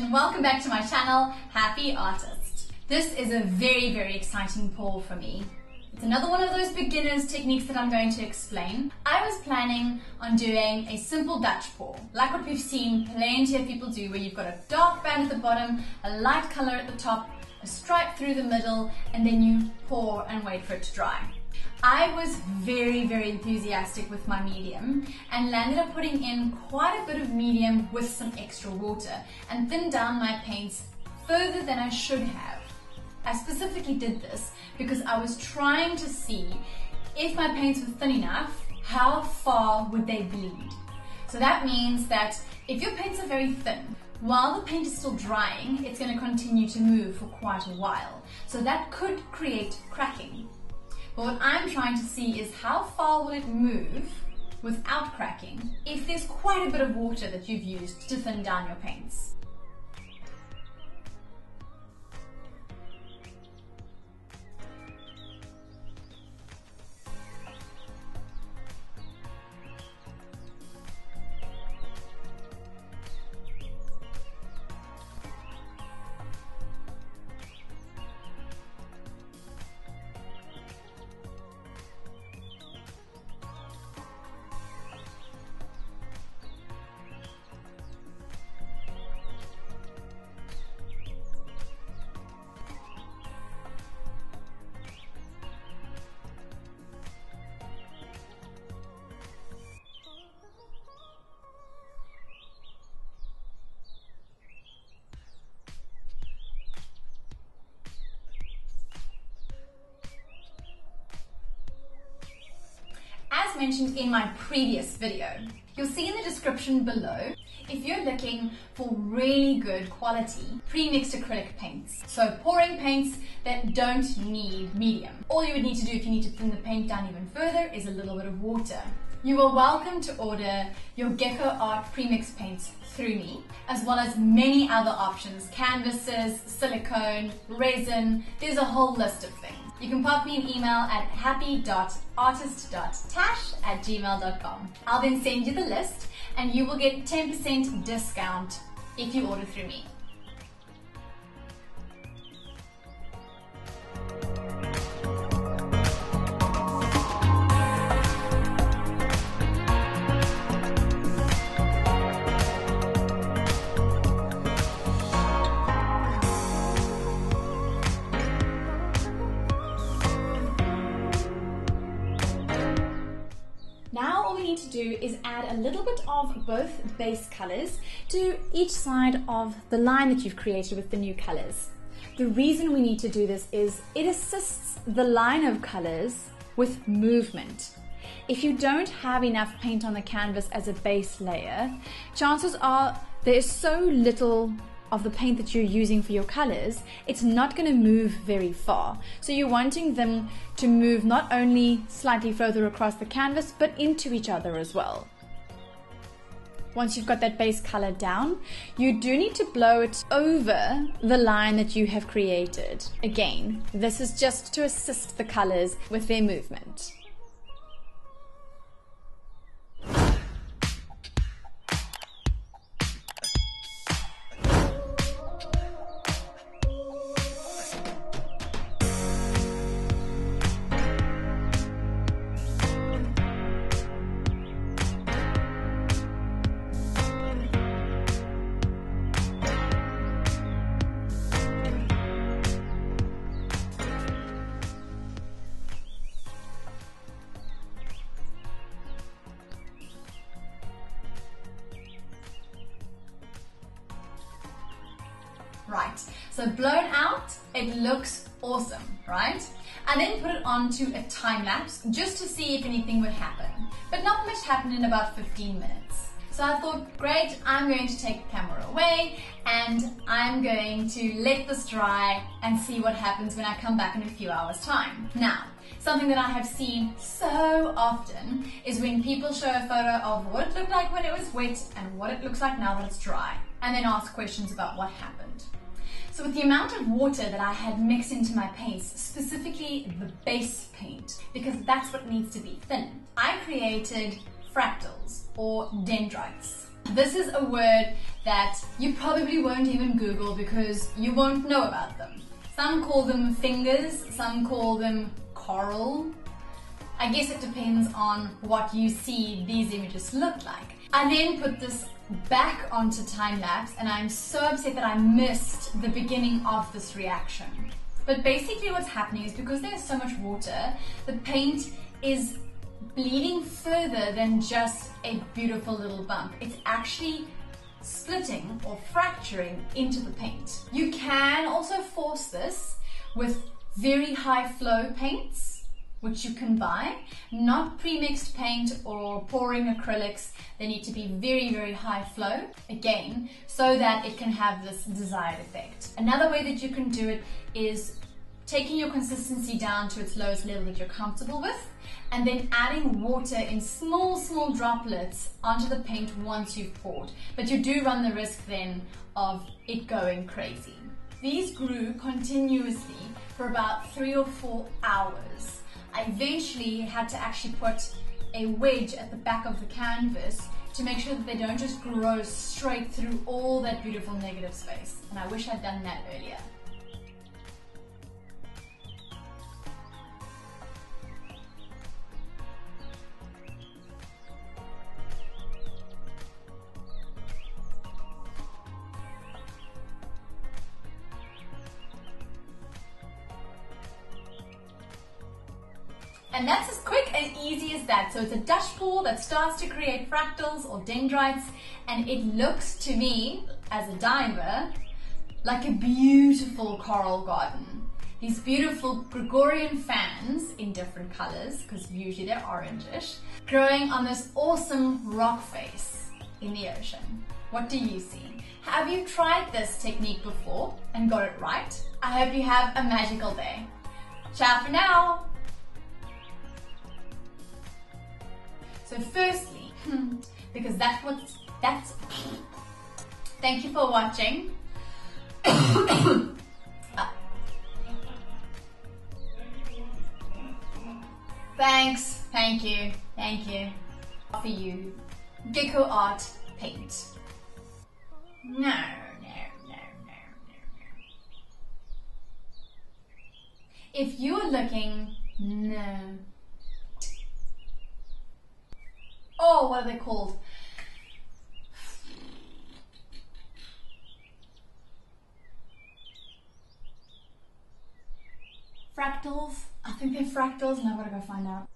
and welcome back to my channel, Happy Artist. This is a very, very exciting pour for me. It's another one of those beginner's techniques that I'm going to explain. I was planning on doing a simple Dutch pour, like what we've seen plenty of people do, where you've got a dark band at the bottom, a light color at the top, a stripe through the middle, and then you pour and wait for it to dry. I was very, very enthusiastic with my medium and landed up putting in quite a bit of medium with some extra water and thinned down my paints further than I should have. I specifically did this because I was trying to see if my paints were thin enough, how far would they bleed? So that means that if your paints are very thin, while the paint is still drying, it's going to continue to move for quite a while. So that could create cracking. But what I'm trying to see is how far will it move without cracking if there's quite a bit of water that you've used to thin down your paints. Mentioned in my previous video, you'll see in the description below if you're looking for really good quality pre-mixed acrylic paints. So pouring paints that don't need medium. All you would need to do if you need to thin the paint down even further is a little bit of water. You are welcome to order your Gecko Art premix paints through me, as well as many other options, canvases, silicone, resin, there's a whole list of things. You can pop me an email at happy.artist.tash at gmail.com. I'll then send you the list and you will get 10% discount if you order through me. Now all we need to do is add a little bit of both base colors to each side of the line that you've created with the new colors. The reason we need to do this is it assists the line of colors with movement. If you don't have enough paint on the canvas as a base layer, chances are there is so little of the paint that you're using for your colors, it's not going to move very far. So you're wanting them to move not only slightly further across the canvas, but into each other as well. Once you've got that base color down, you do need to blow it over the line that you have created. Again, this is just to assist the colors with their movement. Right, so blown out, it looks awesome, right? I then put it onto a time lapse just to see if anything would happen. But not much happened in about 15 minutes. So I thought, great, I'm going to take the camera away and I'm going to let this dry and see what happens when I come back in a few hours time. Now, something that I have seen so often is when people show a photo of what it looked like when it was wet and what it looks like now that it's dry and then ask questions about what happened. So with the amount of water that I had mixed into my paints, specifically the base paint, because that's what needs to be thin, I created fractals or dendrites. This is a word that you probably won't even Google because you won't know about them. Some call them fingers, some call them coral. I guess it depends on what you see these images look like. I then put this back onto time lapse and I'm so upset that I missed the beginning of this reaction. But basically what's happening is because there's so much water, the paint is bleeding further than just a beautiful little bump. It's actually splitting or fracturing into the paint. You can also force this with very high flow paints which you can buy, not pre-mixed paint or pouring acrylics. They need to be very, very high flow, again, so that it can have this desired effect. Another way that you can do it is taking your consistency down to its lowest level that you're comfortable with, and then adding water in small, small droplets onto the paint once you've poured. But you do run the risk then of it going crazy. These grew continuously for about three or four hours. I eventually had to actually put a wedge at the back of the canvas to make sure that they don't just grow straight through all that beautiful negative space. And I wish I'd done that earlier. And that's as quick and easy as that. So it's a Dutch pour that starts to create fractals or dendrites and it looks to me, as a diver, like a beautiful coral garden. These beautiful gorgonian fans in different colors, because usually they're orangish, growing on this awesome rock face in the ocean. What do you see? Have you tried this technique before and got it right? I hope you have a magical day. Ciao for now! So firstly, because that's what that's thank you for watching. Thanks, thank you, thank you. For you, Gecko Art Paint. No, no, no, no, no. If you're looking, no. What are they called? Fractals. I think they're fractals and I've got to go find out.